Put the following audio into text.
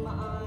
ang